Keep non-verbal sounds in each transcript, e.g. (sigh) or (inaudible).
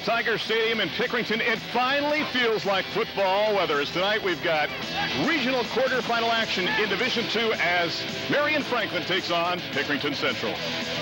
Tiger Stadium in Pickerington, it finally feels like football weather. As tonight we've got regional quarterfinal action in Division Two as Marion Franklin takes on Pickerington Central.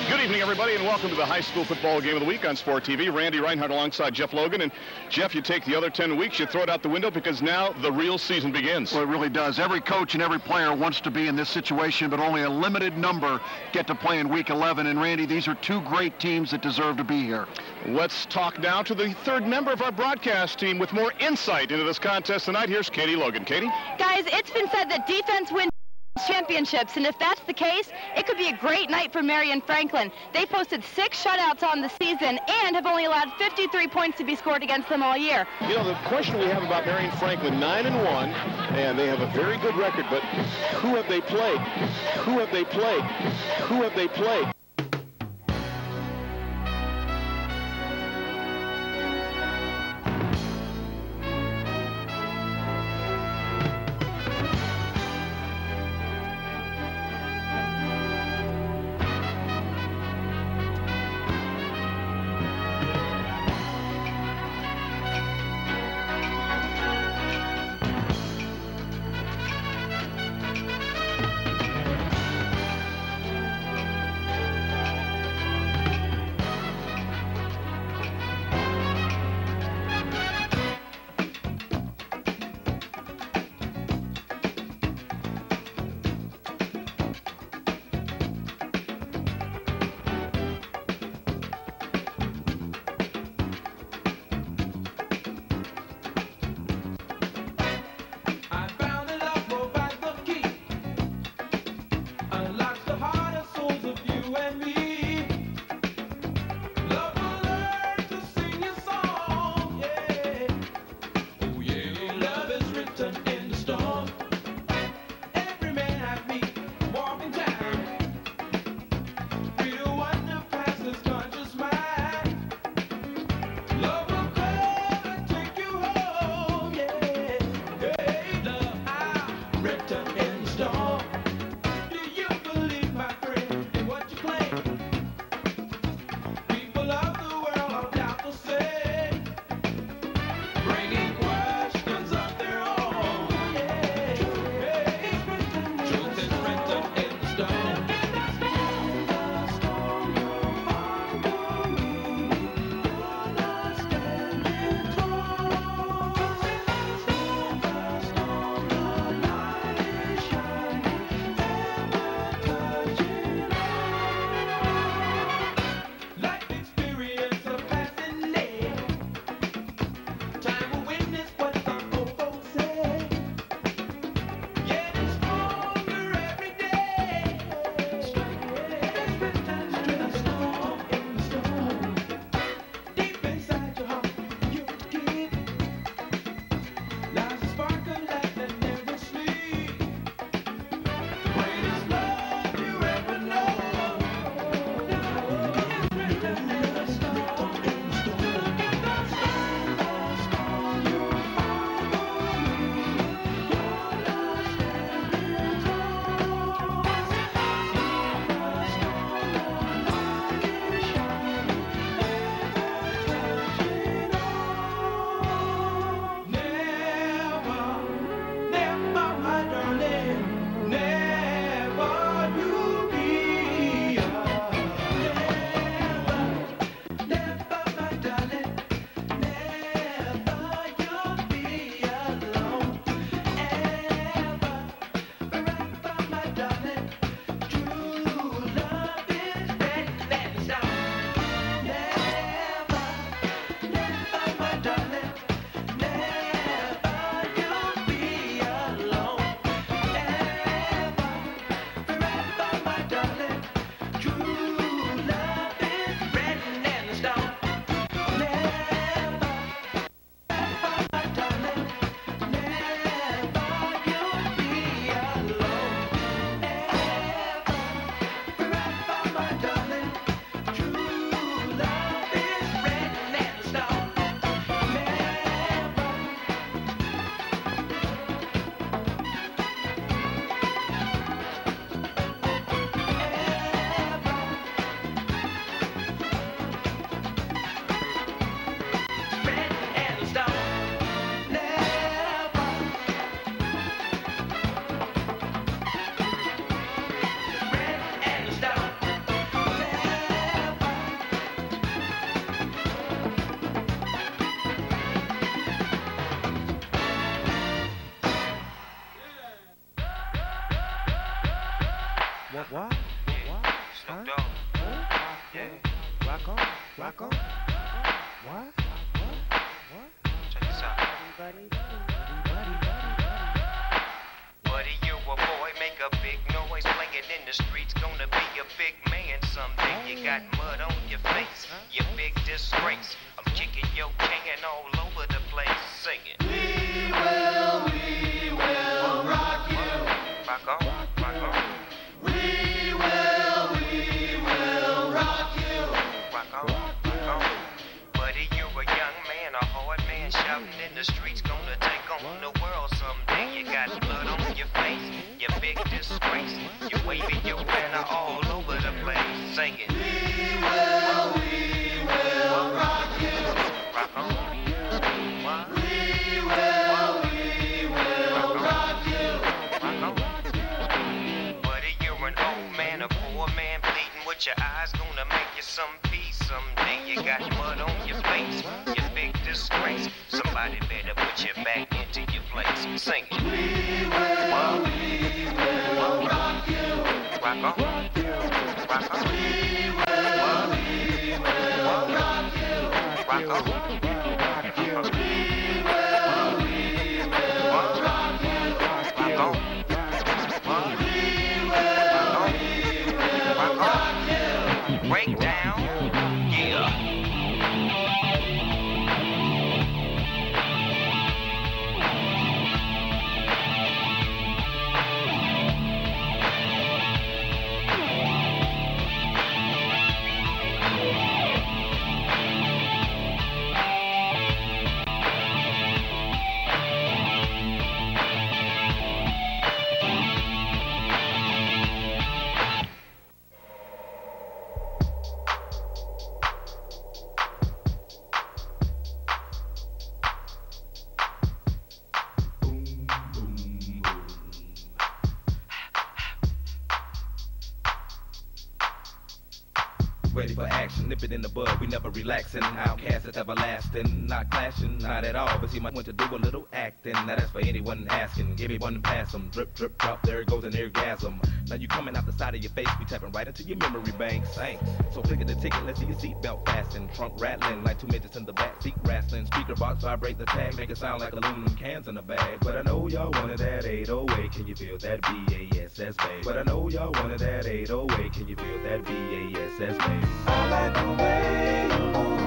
Good evening, everybody, and welcome to the high school football game of the week on Sport TV. Randy Reinhardt alongside Jeff Logan. And Jeff, you take the other 10 weeks, you throw it out the window because now the real season begins. Well, it really does. Every coach and every player wants to be in this situation, but only a limited number get to play in week 11. And Randy, these are two great teams that deserve to be here. Let's talk now to the third member of our broadcast team with more insight into this contest tonight. Here's Katie Logan. Katie? Guys, it's been said that defense wins championships, and if that's the case, it could be a great night for Marion Franklin. They posted six shutouts on the season and have only allowed 53 points to be scored against them all year. You know, the question we have about Marion Franklin, 9 and 1, and they have a very good record, but who have they played? Who have they played? Who have they played? Eyes. Gonna make you some peace someday. You got mud on your face, you big disgrace. Somebody better put you back into your place, singing. We will, we will rock you. Rock on. Rock on. We will, we will rock you. Rock on. Everlasting, not clashing, not at all. But see, might want to do a little acting. Now that's for anyone asking. Give me one pass 'em. Drip, drip, drop, there goes an orgasm. Now you coming out the side of your face, we tapping right into your memory bank. Thanks. So click at the ticket, let's see your seatbelt fasten. Trunk rattling like two midgets in the back seat wrestling. Speaker box vibrate the tag, make it sound like aluminum cans in a bag. But I know y'all wanted that 808, can you feel that BASS bass? But I know y'all wanted that 808, can you feel that BASS bass? I like the way you move.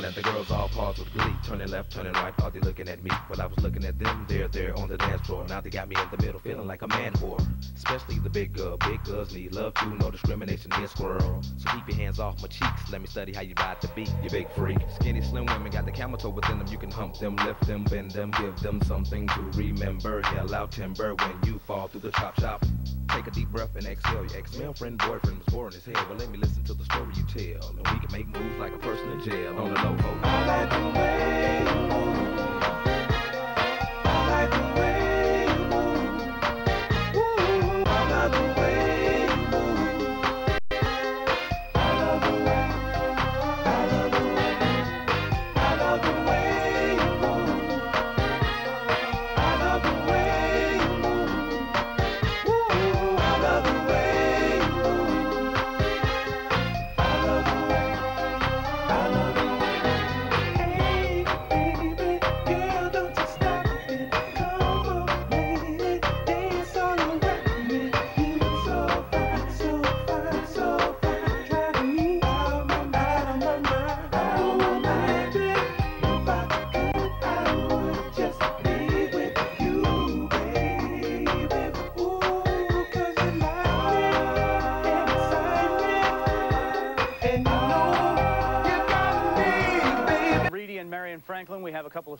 Fell. The girls all pause with glee, turning left, turning right. Thought they looking at me, while I was looking at them. There, there on the dance floor. Now they got me in the middle, feeling like a man whore. Especially the big girl. Big girls need love too. No discrimination here, squirrel. So keep your hands off my cheeks. Let me study how you ride the beat. You big freak. Skinny, slim women got the camel toe within them. You can hump them, lift them, bend them, give them something to remember. Yell out timber when you fall through the chop shop. Take a deep breath and exhale. Your ex-male friend, boyfriend was boring as hell. But let me listen to the story you tell. And we can make moves like a person in jail on the low. I like the way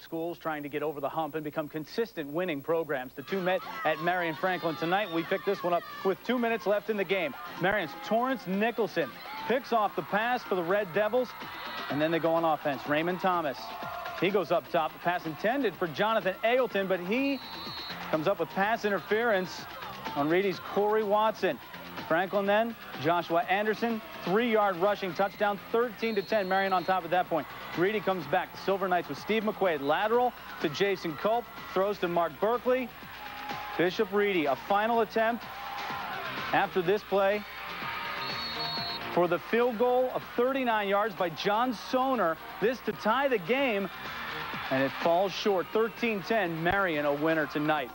of schools trying to get over the hump and become consistent winning programs. The two met at Marion Franklin tonight. We picked this one up with two minutes left in the game. Marion's Torrance Nicholson picks off the pass for the Red Devils, and then they go on offense. Raymond Thomas. He goes up top. The pass intended for Jonathan Ailton, but he comes up with pass interference on Ready's Corey Watson. Franklin then, Joshua Anderson, three-yard rushing touchdown, 13 to 10. Marion on top at that point. Ready comes back. Silver Knights with Steve McQuaid. Lateral to Jason Culp. Throws to Mark Berkeley. Bishop Ready, a final attempt after this play for the field goal of 39 yards by John Soner. This to tie the game, and it falls short. 13-10, Marion a winner tonight.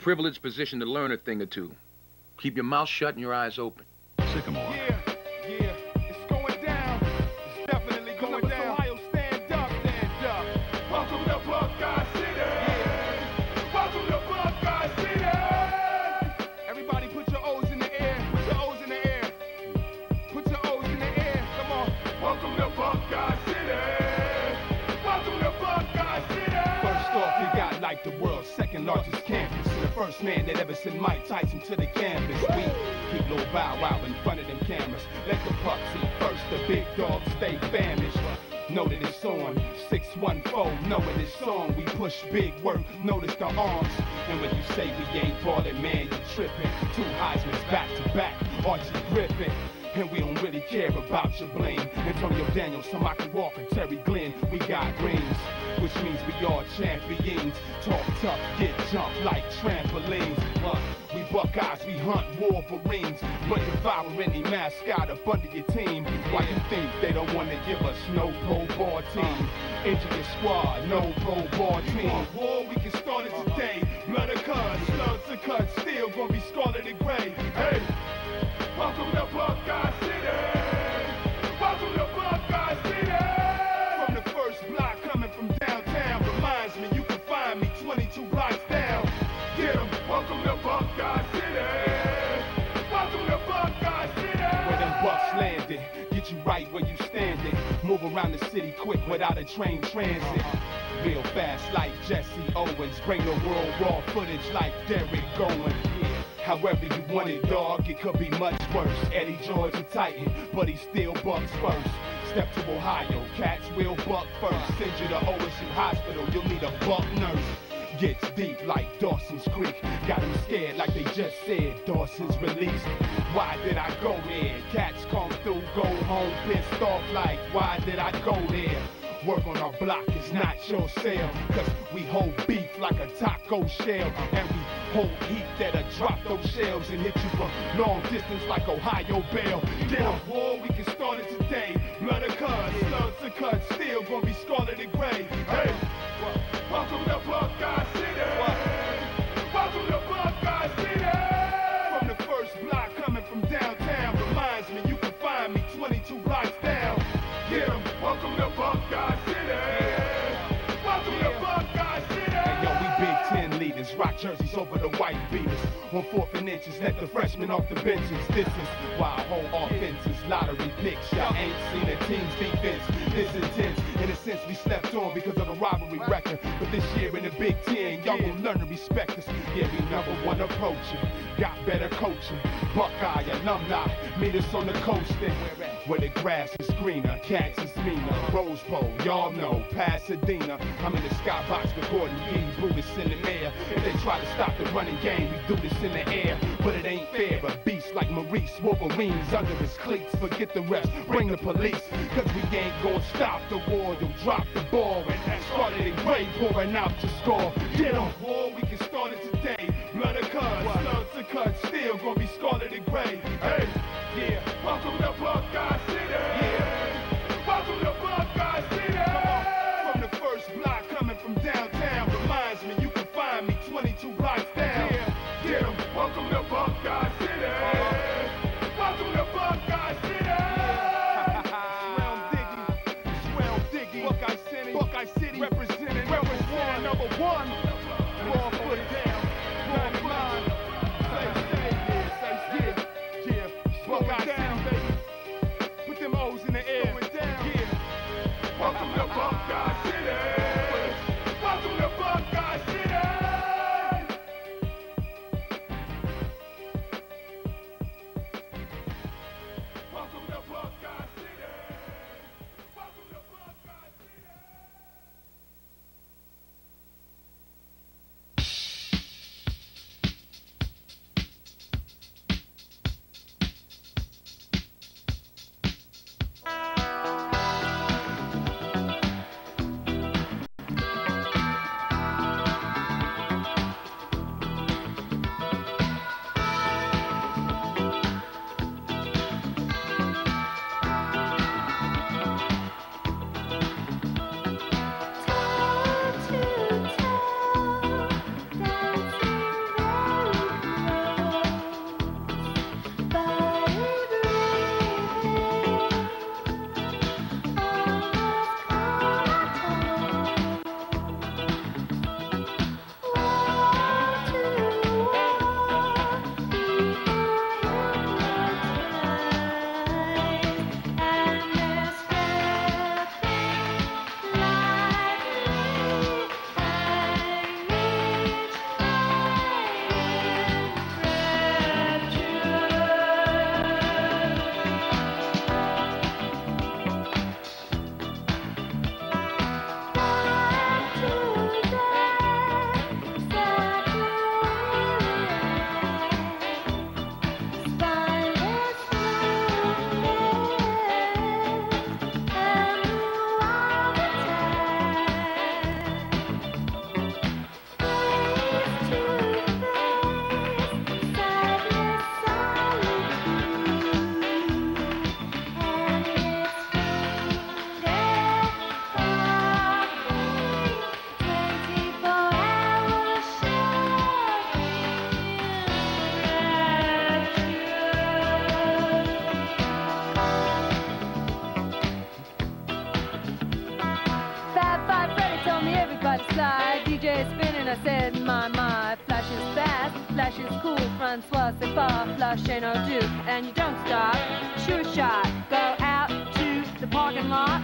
privileged position to learn a thing or two. Keep your mouth shut and your eyes open. Sycamore. Yeah, yeah, it's going down. It's definitely going Columbus, down. Ohio, stand up, stand up. Welcome to Buckeye City. Yeah. Welcome to Buckeye City. Everybody put your O's in the air. Put your O's in the air. Put your O's in the air. Come on. Welcome to Buckeye City. Welcome to Buckeye City. First off, you got like the world's second largest camp man that ever sent Mike Tyson to the canvas. We keep Lil Bow Wow in front of them cameras. Let the pups eat first, the big dogs stay famished. Know that it's on 614, knowing it is on. we push big work, notice the arms And when you say we ain't ballin', man, you trippin' Two Heisman's back to back, Archie Griffin and we don't really care about your blame bling. Antonio Daniels, Samaki Walker, Terry Glenn, we got rings, which means we all champions. Talk tough, get jumped like trampolines. What? We Buckeyes, we hunt Wolverines, but devour any mascot up under your team. Why you think they don't want to give us no pro ball team? Enter your squad, no pro ball team. Want War, we can start it today. Blood of cuts, slugs to cut, still gonna be scarlet and gray. Move around the city quick without a train transit. Real fast like Jesse Owens. Bring the world raw footage like Derek Goins. However you want it, dog, it could be much worse. Eddie George a Titan, but he still bucks first. Step to Ohio, cats will buck first. Send you to OSU hospital, you'll need a buck nurse. Gets deep like Dawson's Creek. Got him scared like they just said. Dawson's released. Why did I home pissed off like, why did I go there? Work on our block is not your sale. Cause we hold beef like a taco shell. And we hold heat that'll drop those shells and hit you from long distance like Ohio Bell. Get a war, we can start it today. Blood of cuts, slugs to cut, still gonna be jerseys over the white beaters. On fourth and inches, let the freshmen off the benches. This is why I hold offenses, lottery picks. Y'all ain't seen a team's defense this intense. In a sense, we slept on because of a rivalry record. But this year in the Big Ten, y'all will learn to respect us. Yeah, we number one approaching. Got better coaching. Buckeye alumni, meet us on the coast. Where the grass is greener, cats is meaner. Rose Bowl, y'all know, Pasadena. I'm in the skybox with Gordon Gee, Brutus in the mayor. If they try to stop the running game, we do this in the air. But it ain't fair, a beast like Maurice, Wolverines under his cleats. Forget the rest, bring the police. Cause we ain't gonna stop the war, you'll drop the ball. And started in grade, pouring out to score. Get on war, we can start it today. Blood of cuts, slugs to cut, still gonna be scarlet and gray. Hey, yeah, welcome to Buckeye City.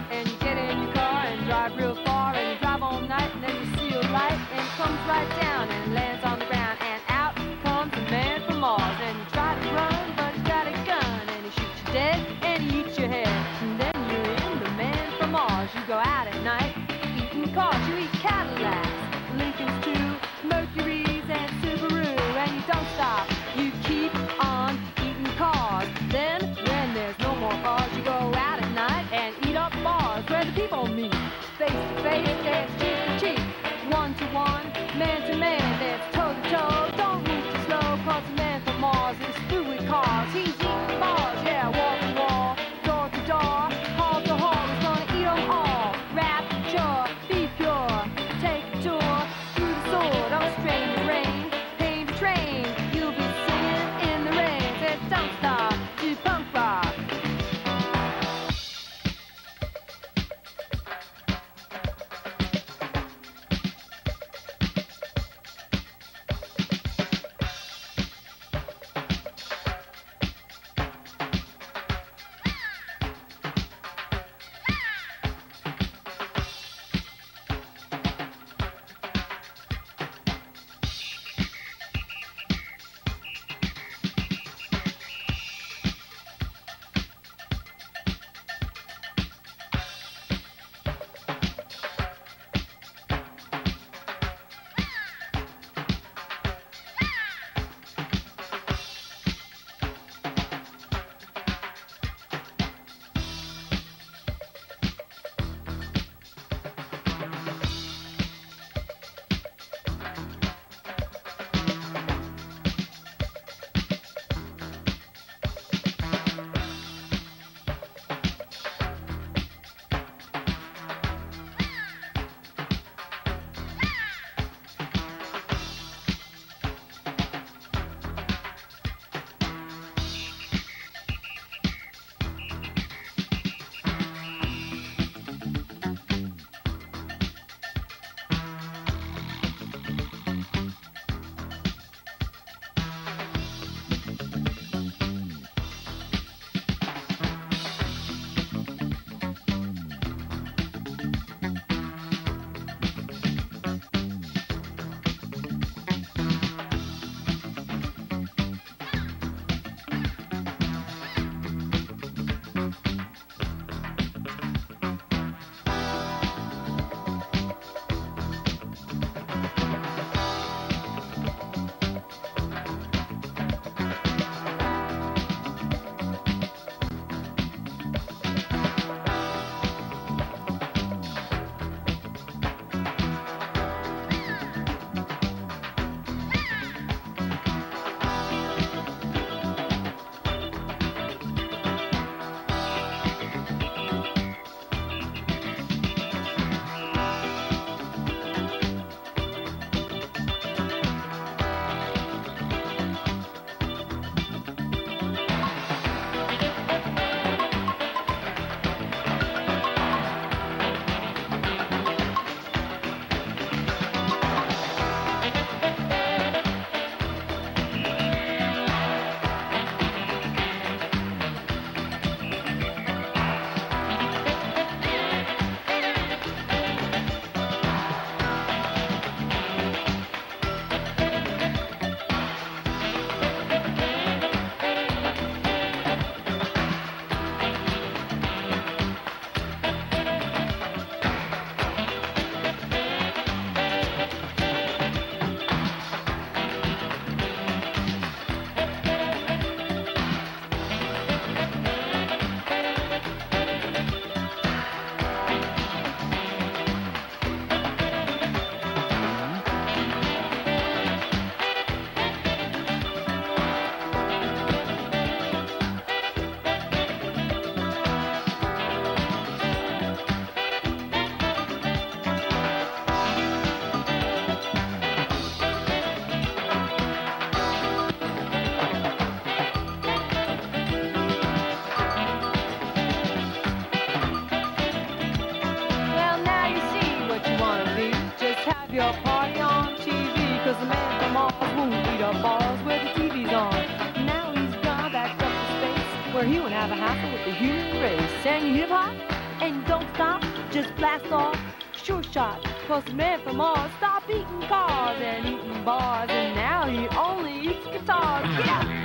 and you get in your car and drive real far and drive all night and then you see a light and comes right down and lands on the ground and out comes a man from Mars and with the human race. Saying hip hop and don't stop, just blast off. Sure shot, cause the man from Mars stopped eating cars and eating bars, and now he only eats guitars. Yeah!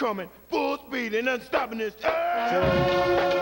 Coming, full speed and nothing stopping this. Everybody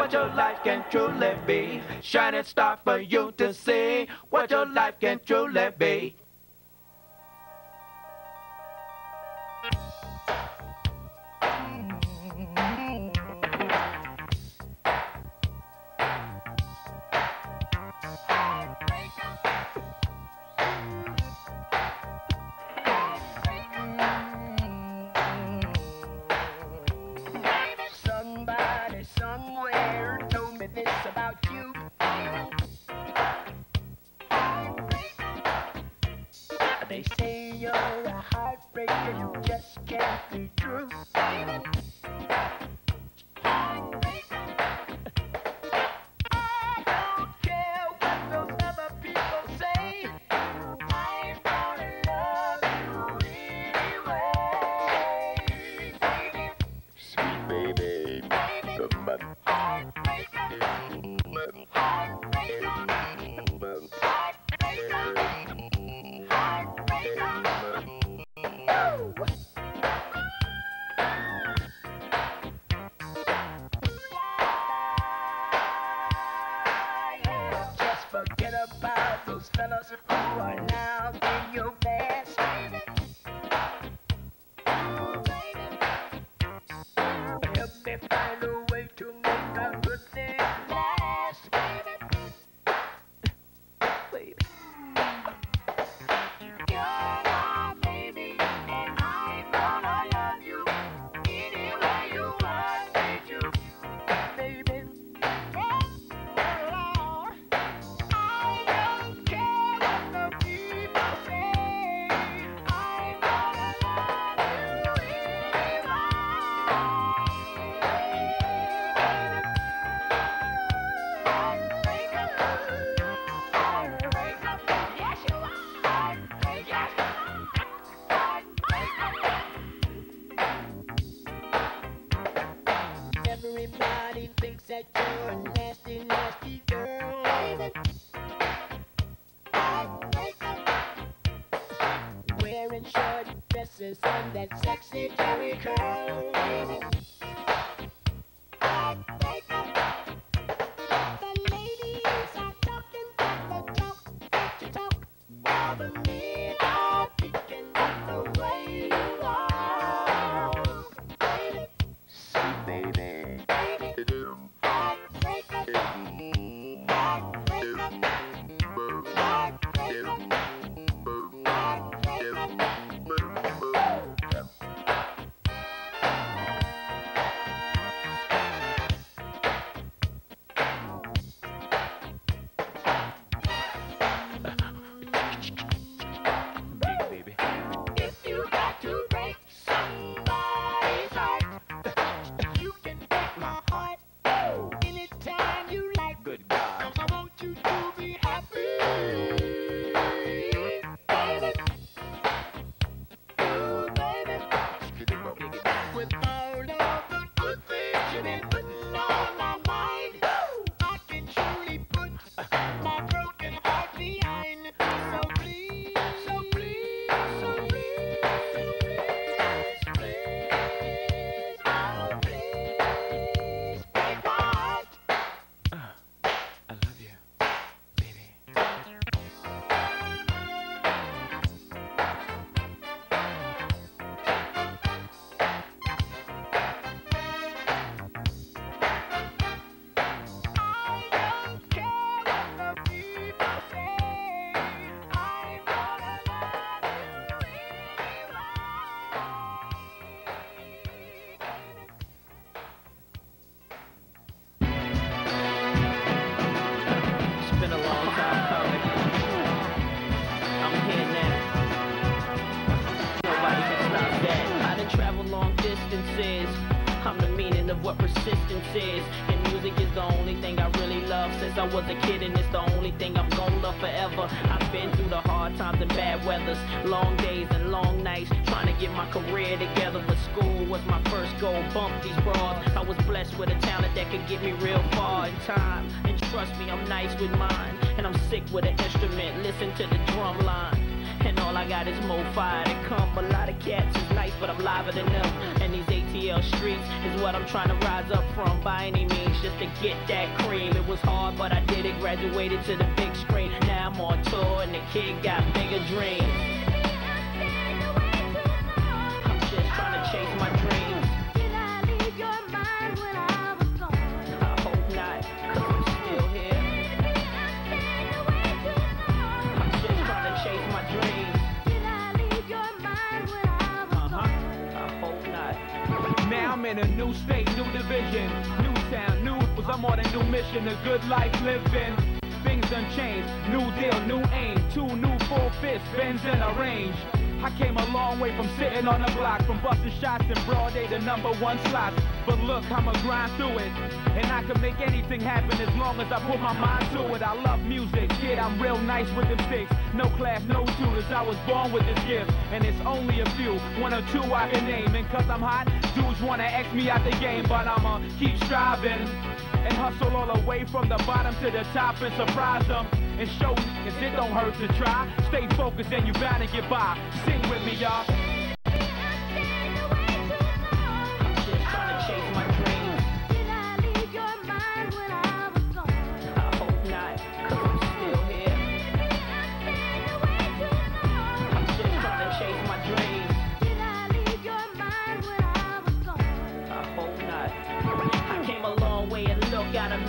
what your life can truly be. Shining star for you to see what your life can truly be. Can't be true. Trying to rise up from by any means, just to get that cream. It was hard, but I did it. Graduated to the living. Things unchanged, new deal, new aim, two new full fists, Benz in a range. I came a long way from sitting on the block, from busting shots in broad day to number one slots. But look, I'ma grind through it, and I can make anything happen as long as I put my mind to it. I love music, kid, I'm real nice with them sticks. No class, no tutors, I was born with this gift, and it's only a few, one or two I can name. And cause I'm hot, dudes wanna X me out the game, but I'ma keep striving and hustle all the way from the bottom to the top and surprise them and show niggas it don't hurt to try. Stay focused and you bound to get by. Sing with me, y'all.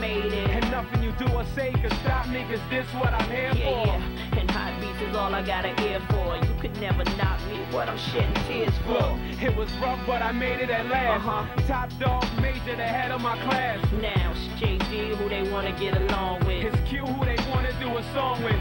Made it. And nothing you do or say can stop me, cause this what I'm here Yeah, for. yeah. And hot beats is all I got an ear for. You could never knock me, what I'm shedding tears for. Look, it was rough, but I made it at last. Uh-huh. Top dog, major, the head of my class. Now it's JD who they wanna get along with. It's Q who they wanna do a song with.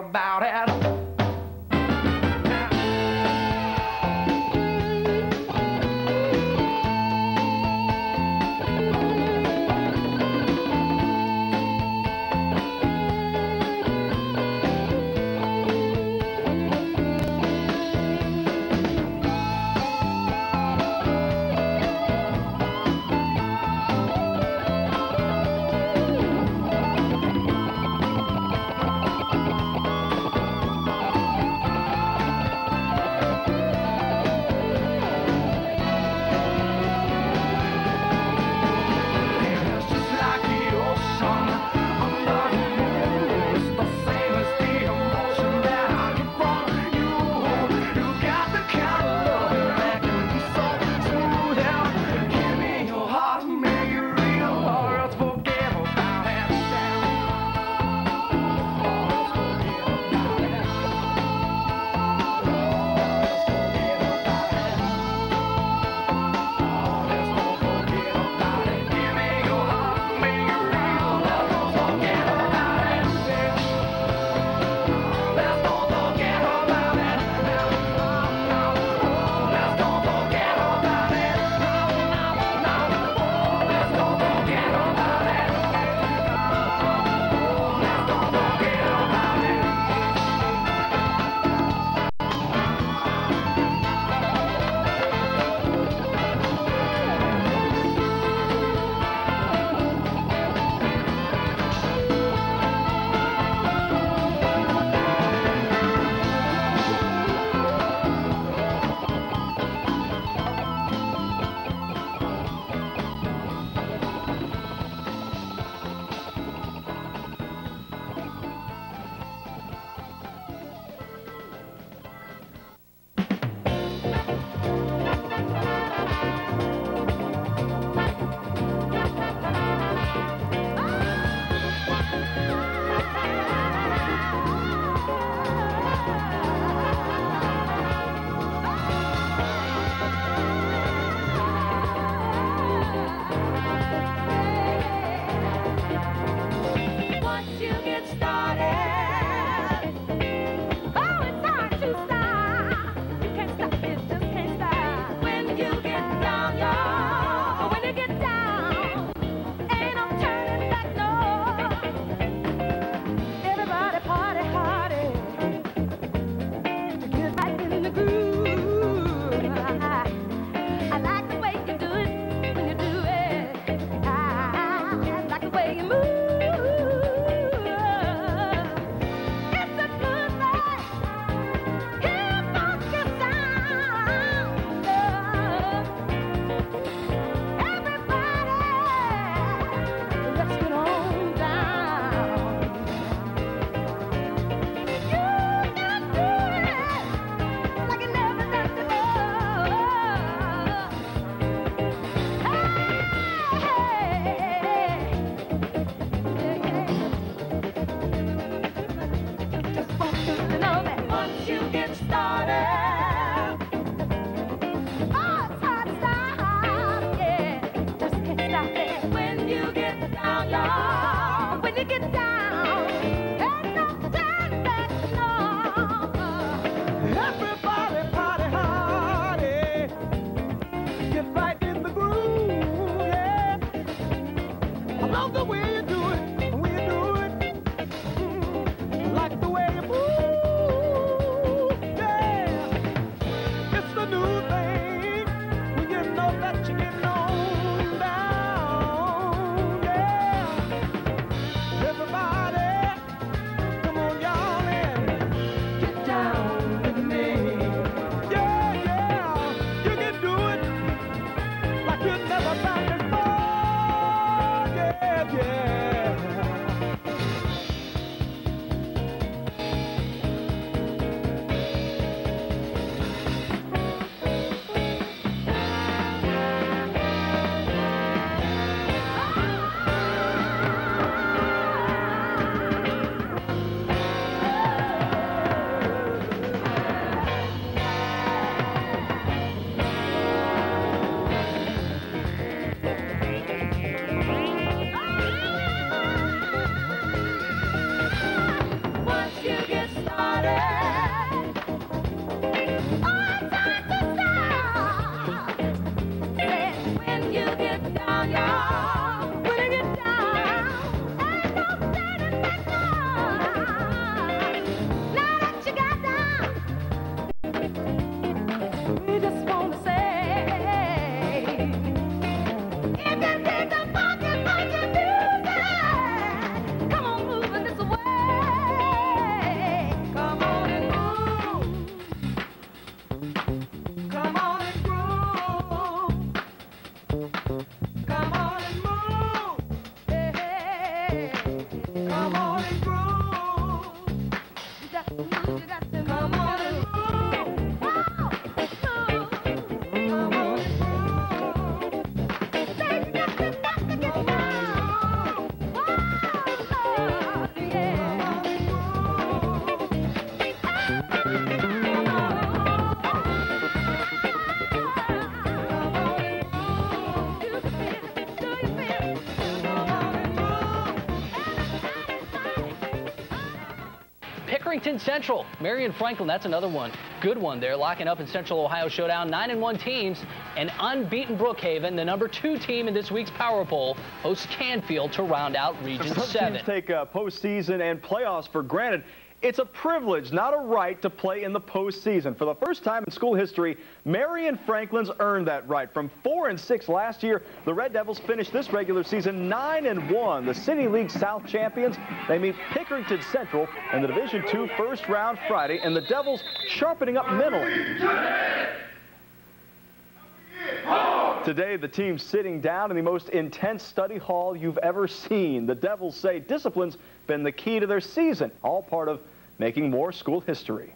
About it. Pickerington Central. Marion Franklin, that's another one. Good one there, locking up in Central Ohio Showdown. 9 and 1 teams. And unbeaten Brookhaven, the number two team in this week's Power Poll, hosts Canfield to round out Region Some 7. teams take uh, postseason and playoffs for granted. It's a privilege, not a right, to play in the postseason. For the first time in school history, Marion Franklin's earned that right. From 4 and 6 last year, the Red Devils finished this regular season 9 and 1. The City League South champions, they meet Pickerington Central in the Division II first round Friday, and the Devils sharpening up mentally. Today, the team's sitting down in the most intense study hall you've ever seen. The Devils say discipline's been the key to their season, all part of making more school history.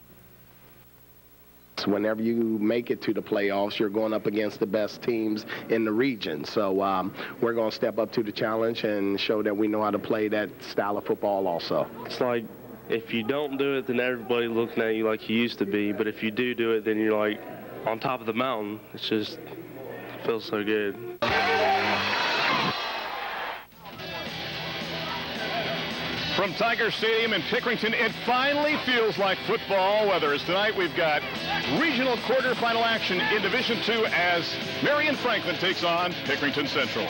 Whenever you make it to the playoffs, you're going up against the best teams in the region. So um, we're going to step up to the challenge and show that we know how to play that style of football also. It's like if you don't do it, then everybody looking at you like you used to be. But if you do do it, then you're like on top of the mountain. It's just it feels so good. From Tiger Stadium in Pickerington, it finally feels like football weather. As tonight we've got regional quarterfinal action in Division Two as Marion Franklin takes on Pickerington Central.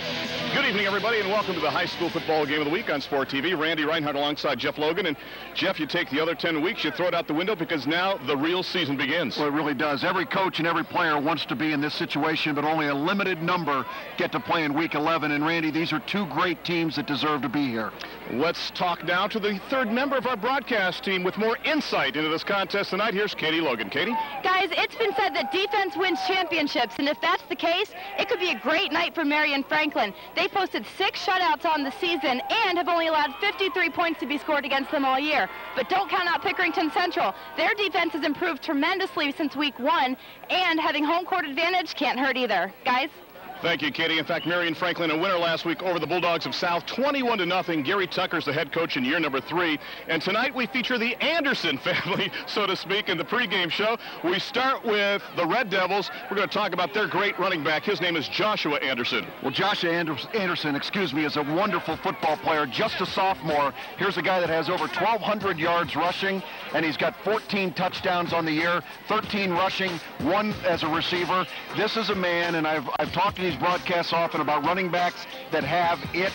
Good evening, everybody, and welcome to the high school football game of the week on Sport TV. Randy Reinhardt alongside Jeff Logan. And Jeff, you take the other 10 weeks, you throw it out the window because now the real season begins. Well, it really does. Every coach and every player wants to be in this situation, but only a limited number get to play in Week 11. And Randy, these are two great teams that deserve to be here. Let's talk now to the third member of our broadcast team with more insight into this contest tonight. Here's Katie Logan. Katie? Guys, it's been said that defense wins championships, and if that's the case, it could be a great night for Marion Franklin. They posted six shutouts on the season and have only allowed 53 points to be scored against them all year. But don't count out Pickerington Central. Their defense has improved tremendously since week one, and having home court advantage can't hurt either. Guys? Thank you, Katie. In fact, Marion Franklin, a winner last week over the Bulldogs of South, 21 to nothing. Gary Tucker's the head coach in year number three. And tonight we feature the Anderson (laughs) family, so to speak, in the pregame show. We start with the Red Devils. We're going to talk about their great running back. His name is Joshua Anderson. Well, Joshua Anderson, excuse me, is a wonderful football player, just a sophomore. Here's a guy that has over 1,200 yards rushing, and he's got 14 touchdowns on the year, 13 rushing, one as a receiver. This is a man, and I've, I've talked to these broadcasts often about running backs that have it.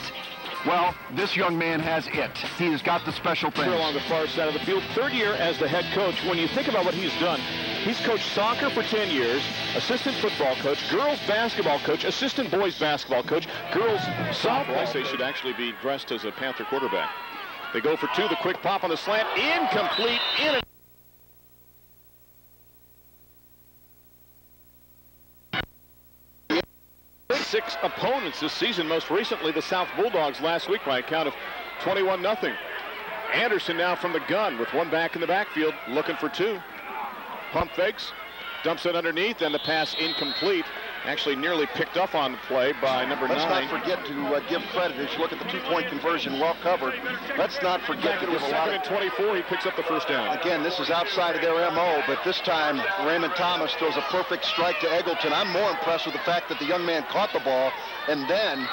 Well, this young man has it. He has got the special things. Here along the far side of the field, third year as the head coach. When you think about what he's done, he's coached soccer for 10 years, assistant football coach, girls basketball coach, assistant boys basketball coach, girls softball. I say should actually be dressed as a Panther quarterback. They go for two, the quick pop on the slant, incomplete, in six opponents this season, most recently the South Bulldogs last week by a count of 21 0 Anderson now from the gun with one back in the backfield, looking for two. Pump fakes, dumps it underneath, and the pass incomplete. Actually nearly picked up on the play by number Let's nine. not forget to uh, give credit as you look at the two-point conversion, well covered. Let's not forget to It was give a lot second and 24. He picks up the first down. Again, this is outside of their MO, but this time Raymond Thomas throws a perfect strike to Eggleton. I'm more impressed with the fact that the young man caught the ball, and then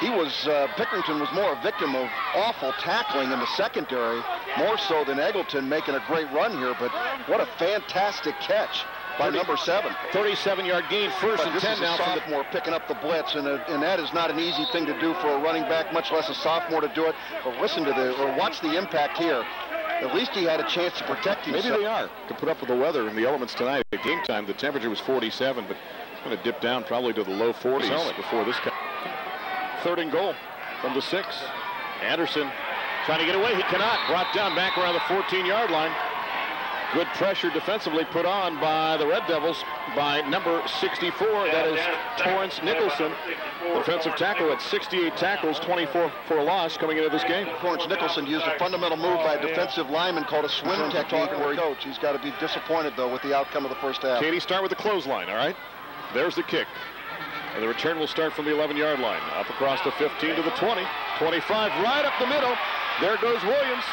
he was, uh, Pickerington was more a victim of awful tackling in the secondary, more so than Eggleton making a great run here, but what a fantastic catch by 30 number seven. 37-yard gain, first But and this 10 is a now sophomore picking up the blitz, and, uh, and that is not an easy thing to do for a running back, much less a sophomore to do it. But listen to the, or watch the impact here. At least he had a chance to protect himself. Maybe they are to put up with the weather and the elements tonight. At game time, the temperature was 47, but it's going to dip down probably to the low 40s before this. Third and goal from the six. Anderson trying to get away. He cannot. Brought down back around the 14-yard line. Good pressure defensively put on by the Red Devils by number 64. That is Torrance Nicholson. Defensive tackle at 68 tackles, 24 for a loss coming into this game. Torrance Nicholson used a fundamental move by a defensive lineman called a swim technique where he coach. He's got to be disappointed, though, with the outcome of the first half. Katie, start with the clothesline, all right? There's the kick. And the return will start from the 11-yard line. Up across the 15 to the 20. 25 right up the middle. There goes Williams.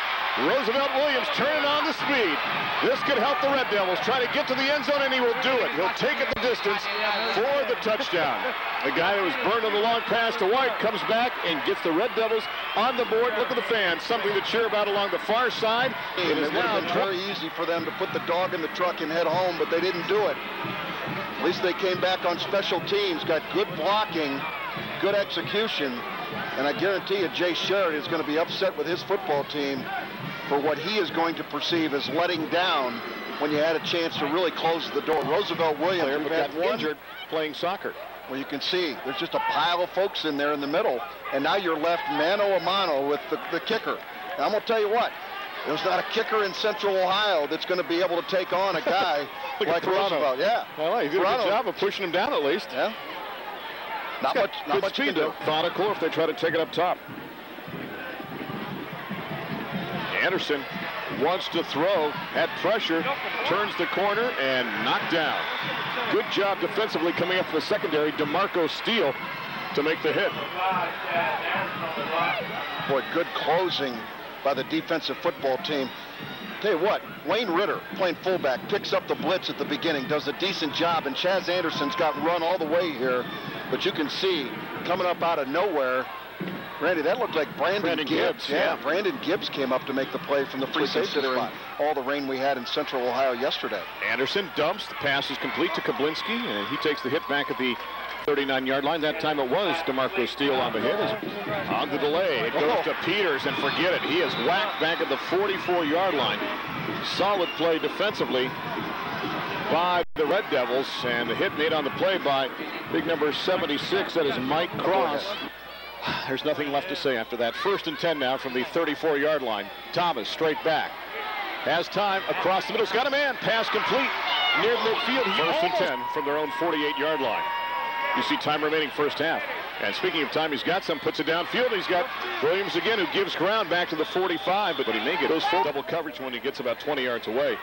Roosevelt Williams turning on the speed. This could help the Red Devils try to get to the end zone, and he will do it. He'll take it the distance for the touchdown. The guy who was burned on the long pass to White comes back and gets the Red Devils on the board. Look at the fans. Something to cheer about along the far side. It It would have been very easy for them to put the dog in the truck and head home, but they didn't do it. At least they came back on special teams, got good blocking, good execution, and I guarantee you Jay Sharrett is going to be upset with his football team for what he is going to perceive as letting down when you had a chance to really close the door. Roosevelt Williams got injured playing soccer. well, you can see there's just a pile of folks in there in the middle, and now you're left mano a mano with the, the kicker. And I'm going to tell you what, there's not a kicker in Central Ohio that's going to be able to take on a guy (laughs) like Roosevelt. Yeah. Well, he did a good job of pushing him down at least. Yeah. Not much, not much you can do. though. Nautical if they try to take it up top. Anderson wants to throw, had pressure, turns the corner, and knocked down. Good job defensively coming up for the secondary. DeMarco Steele to make the hit. Boy, good closing by the defensive football team. Tell you what, Wayne Ritter, playing fullback, picks up the blitz at the beginning, does a decent job, and Chaz Anderson's got run all the way here. But you can see, coming up out of nowhere, Randy, that looked like Brandon, Brandon Gibbs. Gibbs, yeah. Brandon Gibbs came up to make the play from the free safety spot. All the rain we had in Central Ohio yesterday. Anderson dumps. The pass is complete to Kablinski, and he takes the hit back at the 39-yard line. That time it was DeMarco Steele on the hit. On the delay, it goes to Peters, and forget it. He is whacked back at the 44-yard line. Solid play defensively by the Red Devils, and the hit made on the play by big number 76. That is Mike Cross. There's nothing left to say after that. First and 10 now from the 34-yard line. Thomas straight back. Has time across the middle. He's got a man. Pass complete near midfield. First and 10 from their own 48-yard line. You see time remaining first half. And speaking of time, he's got some, puts it downfield. He's got Williams again, who gives ground back to the 45, but, but he may get those full double coverage when he gets about 20 yards away.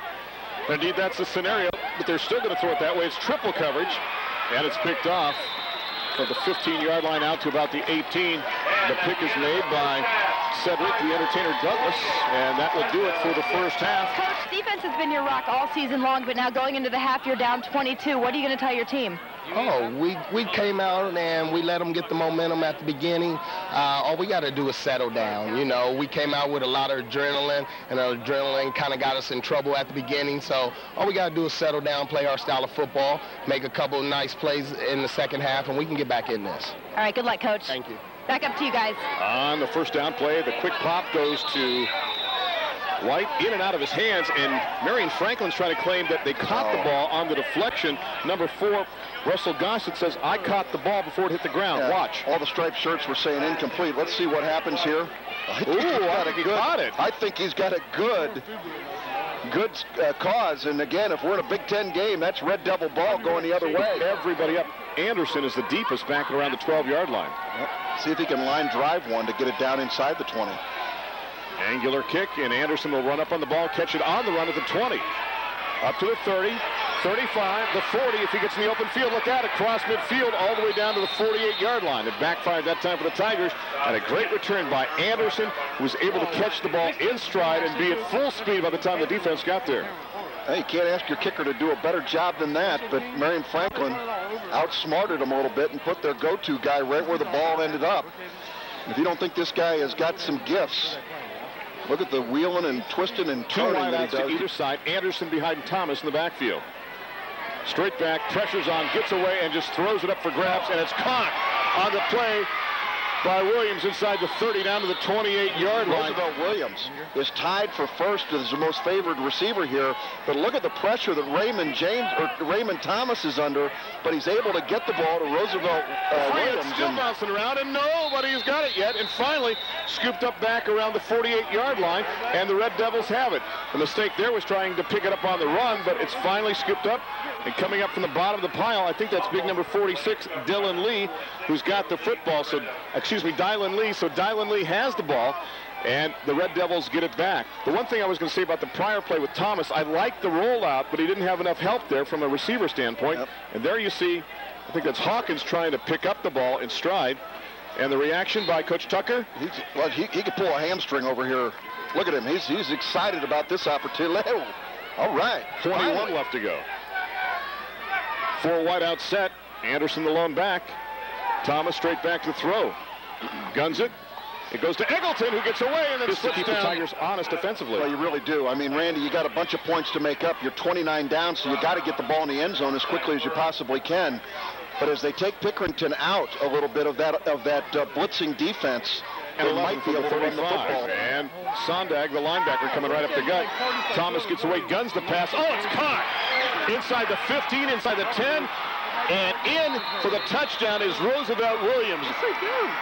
Indeed, that's the scenario, but they're still going to throw it that way. It's triple coverage, and it's picked off from the 15-yard line out to about the 18. The pick is made by Cedric, the entertainer Douglas, and that will do it for the first half. Coach, defense has been your rock all season long, but now going into the half, you're down 22. What are you going to tell your team? Oh, we, we came out and we let them get the momentum at the beginning. Uh, all we got to do is settle down. You know, we came out with a lot of adrenaline, and our adrenaline kind of got us in trouble at the beginning. So all we got to do is settle down, play our style of football, make a couple of nice plays in the second half, and we can get back in this. All right, good luck, Coach. Thank you. Back up to you guys. On the first down play, the quick pop goes to White in and out of his hands, and Marion Franklin's trying to claim that they caught the ball on the deflection. Number four, Russell Gossett says, I caught the ball before it hit the ground. Yeah, Watch. All the striped shirts were saying incomplete. Let's see what happens here. I think Ooh, he's I got think good, it. I think he's got a good, good uh, cause. And again, if we're in a Big Ten game, that's Red Devil ball going the other way. Everybody up. Anderson is the deepest back around the 12-yard line. Yep. See if he can line drive one to get it down inside the 20. Angular kick, and Anderson will run up on the ball, catch it on the run at the 20. Up to the 30, 35, the 40 if he gets in the open field. Look out, across midfield all the way down to the 48-yard line. It backfired that time for the Tigers. And a great return by Anderson, who was able to catch the ball in stride and be at full speed by the time the defense got there. Hey, you can't ask your kicker to do a better job than that, but Marion Franklin outsmarted him a little bit and put their go-to guy right where the ball ended up. If you don't think this guy has got some gifts, look at the wheeling and twisting and turning wideouts to either side. Anderson behind Thomas in the backfield. Straight back, pressures on, gets away, and just throws it up for grabs, and it's caught on the play by Williams inside the 30 down to the 28-yard line. Roosevelt Williams is tied for first as the most favored receiver here. But look at the pressure that Raymond James or Raymond Thomas is under. But he's able to get the ball to Roosevelt uh, Williams. it's still bouncing around, and nobody's got it yet. And finally, scooped up back around the 48-yard line, and the Red Devils have it. The mistake there was trying to pick it up on the run, but it's finally scooped up. And coming up from the bottom of the pile, I think that's big number 46, Dylan Lee, who's got the football. So, excuse me, Dylan Lee. So Dylan Lee has the ball. And the Red Devils get it back. The one thing I was going to say about the prior play with Thomas, I liked the rollout, but he didn't have enough help there from a receiver standpoint. And there you see, I think that's Hawkins trying to pick up the ball in stride. And the reaction by Coach Tucker? He's, well, he, he could pull a hamstring over here. Look at him. He's, he's excited about this opportunity. (laughs) All right. 21 Finally. left to go. Four wide out set. Anderson the lone back. Thomas straight back to throw. Guns it. It goes to Eggleton, who gets away and then Just to slips keep the down. Tigers honest defensively. Well, you really do. I mean, Randy, you got a bunch of points to make up. You're 29 down, so you got to get the ball in the end zone as quickly as you possibly can. But as they take Pickerington out a little bit of that of that uh, blitzing defense, and they might be for able the to run the 35. football. And Sondag, the linebacker, coming right up the gut. Thomas gets away, guns the pass. Oh, it's caught! Inside the 15, inside the 10. And in for the touchdown is Roosevelt Williams.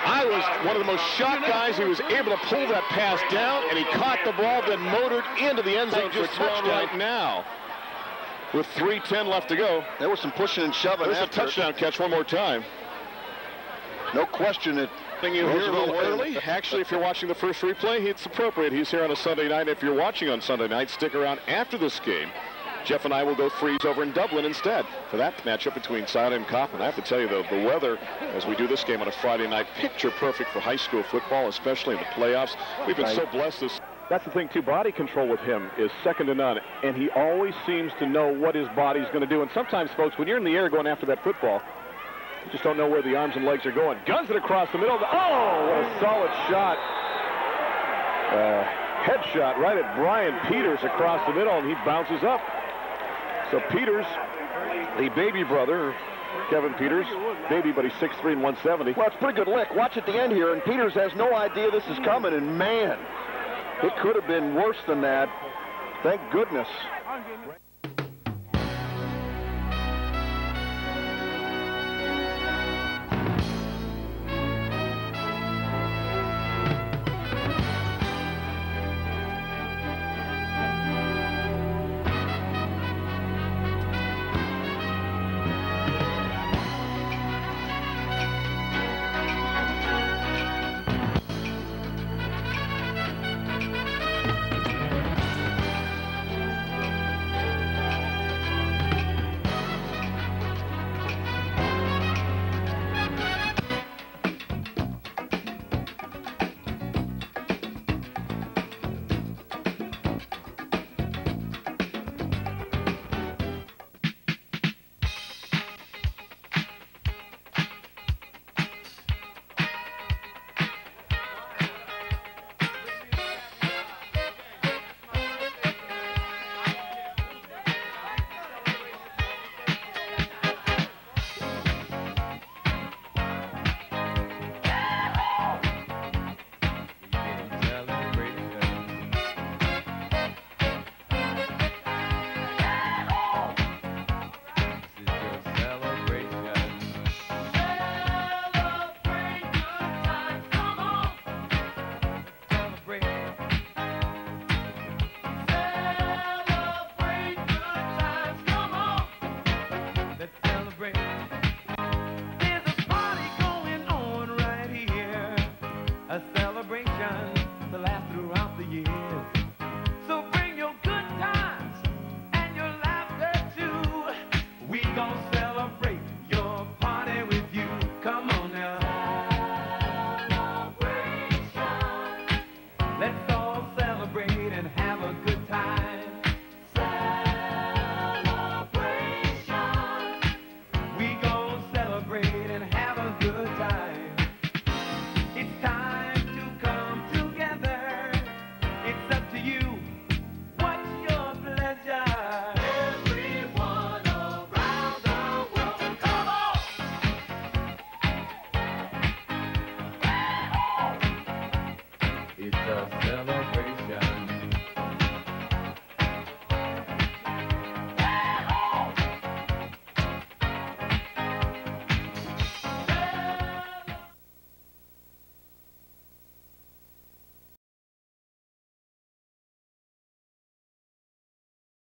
I was one of the most shocked guys. He was able to pull that pass down, and he caught the ball, then motored into the end zone for a touchdown right now. With 3.10 left to go. There was some pushing and shoving There's a after it. touchdown catch one more time. No question it. Thing you hear a Roosevelt little Williams. early. Actually, if you're watching the first replay, it's appropriate. He's here on a Sunday night. If you're watching on Sunday night, stick around after this game. Jeff and I will go freeze over in Dublin instead for that matchup between Side and Coffman. I have to tell you, though, the weather as we do this game on a Friday night, picture perfect for high school football, especially in the playoffs. We've been so blessed this That's the thing, too. Body control with him is second to none, and he always seems to know what his body's going to do. And sometimes, folks, when you're in the air going after that football, you just don't know where the arms and legs are going. Guns it across the middle. Oh, what a solid shot. Uh, headshot right at Brian Peters across the middle, and he bounces up. So Peters, the baby brother, Kevin Peters, baby, but he's 6'3 and 170. Well, it's pretty good lick. Watch at the end here, and Peters has no idea this is coming, and man, it could have been worse than that. Thank goodness.